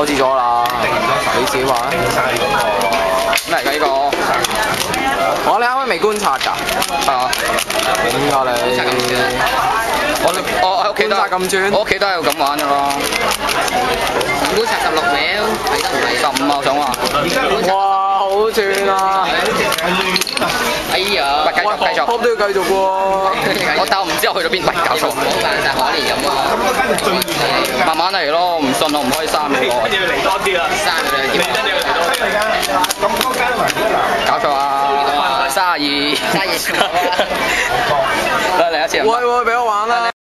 我知咗啦，你自己玩。咩嚟㗎呢個？我你啱啱未觀察㗎？係啊。點㗎你？我我喺屋企都觀察咁轉我屋企都係咁玩㗎咯。觀察十六秒，十五啊，我想話。哇，好轉啊！哎呀，喂，繼續繼續。鋪都要繼續喎。我但我唔知我去咗邊，喂，搞錯。唔好扮晒可憐咁啊！慢慢嚟咯，唔信我唔可以刪俾我。生佢哋點搞錯啊！三廿二。生嘢錯啊！嚟嚟一次。喂喂，俾我玩啦！